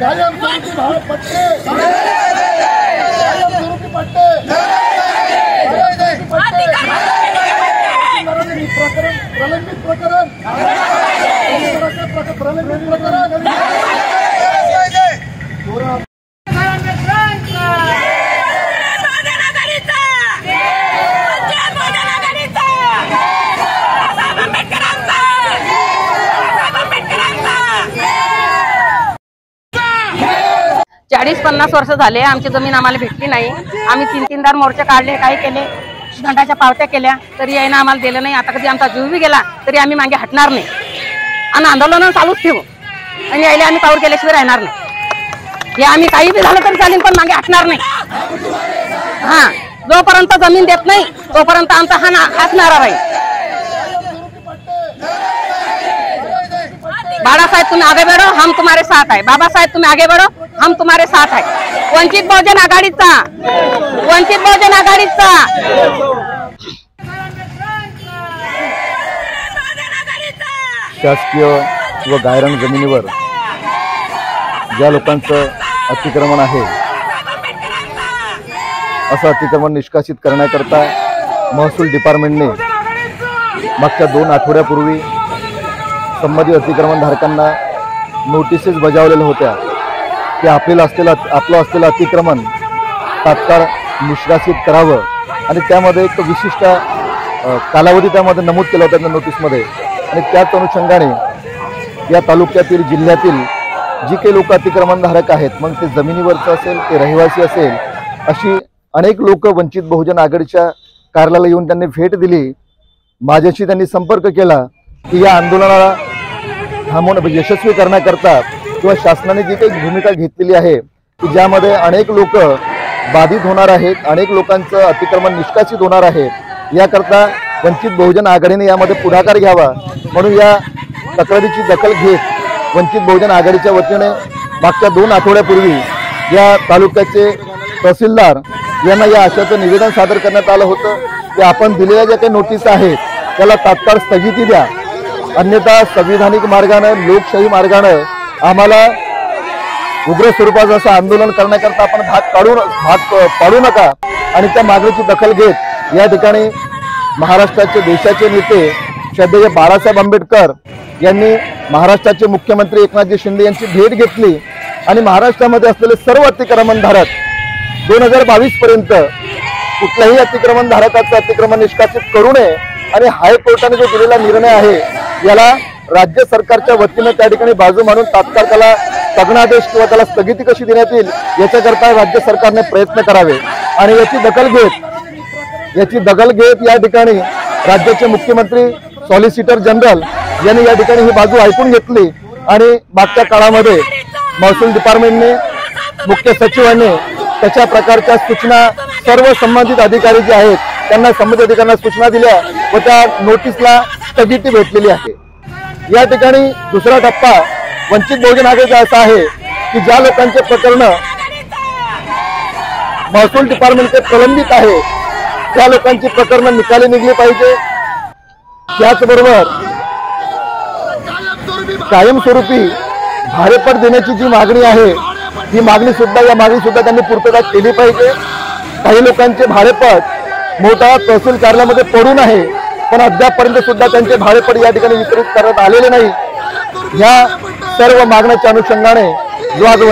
कायम स्वरूपी भाव पट्टे चाळीस पन्नास वर्ष झाले आमची जमीन आम्हाला भेटली नाही. आम्ही तीन तीनदार मोर्चे काढले काही केले दंडाच्या पावत्या केल्या तरी यायनं आम्हाला दिलं नाही. आता कधी आमचा जीव बी गेला तरी आम्ही मागे हटणार नाही. आणि आंदोलन चालूच ठेवू. आणि यायला आम्ही पाऊल केल्याशिवाय राहणार नाही. हे आम्ही काही बी झालं तरी चालेल पण मागे हटणार नाही. हा जोपर्यंत जमीन देत नाही तोपर्यंत आमचा हा ना- नारा राहील. बाळासाहेब तुम्ही आगे बढ़ो हम तुम्हारे साथ आहे. बाबासाहेब तुम्ही आगे बढ़ो हम तुम्हारे साथ आहे. वंचित बहुजन आघाडीचा. वंचित बहुजन आघाडीचा. शासकीय व गायरान जमिनीवर ज्या लोकांचं अतिक्रमण आहे असं अतिक्रमण निष्कासित करण्याकरता महसूल डिपार्टमेंटने मागच्या दोन आठवड्यापूर्वी संबंधित अतिक्रमणधारकांना नोटिसेस बजावलेल्या होत्या की आपल्याला असलेलं आपलं असलेलं अतिक्रमण तात्काळ निष्कासित करावं. आणि त्यामध्ये एक विशिष्ट कालावधी त्यामध्ये नमूद केला होता त्या नोटीसमध्ये. आणि त्याच अनुषंगाने या तालुक्यातील जिल्ह्यातील जी काही लोक अतिक्रमणधारक आहेत मग ते जमिनीवरचं असेल ते रहिवासी असेल अशी अनेक लोक वंचित बहुजन आघाडीच्या कार्यालयाला येऊन त्यांनी भेट दिली. माझ्याशी त्यांनी संपर्क केला की या आंदोलनाला थांबवणं म्हणजे यशस्वी करण्याकरता किंवा शासनाने जी काही भूमिका घेतलेली आहे की ज्यामध्ये अनेक लोक बाधित होणार आहेत अनेक लोकांचं अतिक्रमण निष्कासित होणार आहे याकरता वंचित बहुजन आघाडीने यामध्ये पुढाकार घ्यावा म्हणून या तक्रारीची दखल घेत वंचित बहुजन आघाडीच्या वतीने मागच्या दोन आठवड्यापूर्वी या तालुक्याचे तहसीलदार यांना या आशयाचं निवेदन सादर करण्यात आलं होतं. की आपण दिलेल्या ज्या काही नोटीस आहेत त्याला तात्काळ स्थगिती द्या. अन्यथा संविधानिक मार्गानं लोकशाही मार्गानं आम्हाला उग्र स्वरूपाचं असं आंदोलन करण्याकरता आपण भाग काढू भाग पाडू नका. आणि त्या मागणीची दखल घेत या ठिकाणी महाराष्ट्राचे देशाचे नेते श्रद्धेय बाळासाहेब आंबेडकर यांनी महाराष्ट्राचे मुख्यमंत्री एकनाथजी शिंदे यांची भेट घेतली आणि महाराष्ट्रामध्ये असलेले सर्व अतिक्रमणधारक दोन हजार बावीस पर्यंत कुठल्याही अतिक्रमणधारकाचं अतिक्रमण निष्कासित करू नये आणि हायकोर्टाने जो दिलेला निर्णय आहे याला राज्य सरकारच्या वतीनं त्या ठिकाणी बाजू मानून तात्काळ त्याला स्थगनादेश किंवा त्याला स्थगिती कशी देण्यात येईल याच्याकरता राज्य सरकारने प्रयत्न करावे. आणि याची दखल घेत याची दखल घेत या ठिकाणी राज्याचे मुख्यमंत्री सॉलिसिटर जनरल यांनी या ठिकाणी ही बाजू ऐकून घेतली. आणि मागच्या काळामध्ये महसूल डिपार्टमेंटने मुख्य सचिवांनी तशा प्रकारच्या सूचना सर्व संबंधित अधिकारी जे आहेत त्यांना संबंधित अधिकाऱ्यांना सूचना दिल्या व त्या नोटीसला स्थगिती भेटलेली आहे. या ठिकाणी दुसरा टप्पा वंचित बहुजन आघाडीचा असा आहे की ज्या लोकांचे प्रकरण महसूल डिपार्टमेंटचे प्रलंबित आहे त्या लोकांची प्रकरण निकाली निघली पाहिजे. त्याचबरोबर कायमस्वरूपी भाडेपट देण्याची जी मागणी आहे ही मागणी सुद्धा या मागणी सुद्धा त्यांनी पूर्तता केली पाहिजे. काही लोकांचे भाडेपट मोठा तहसील कार्यालयामध्ये पडून आहे पण अद्यापपर्यंत सुद्धा त्यांचे भाडेपट या ठिकाणी वितरित करण्यात आलेले नाही. ह्या सर्व मागण्याच्या अनुषंगाने जो आज